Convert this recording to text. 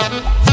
Yeah.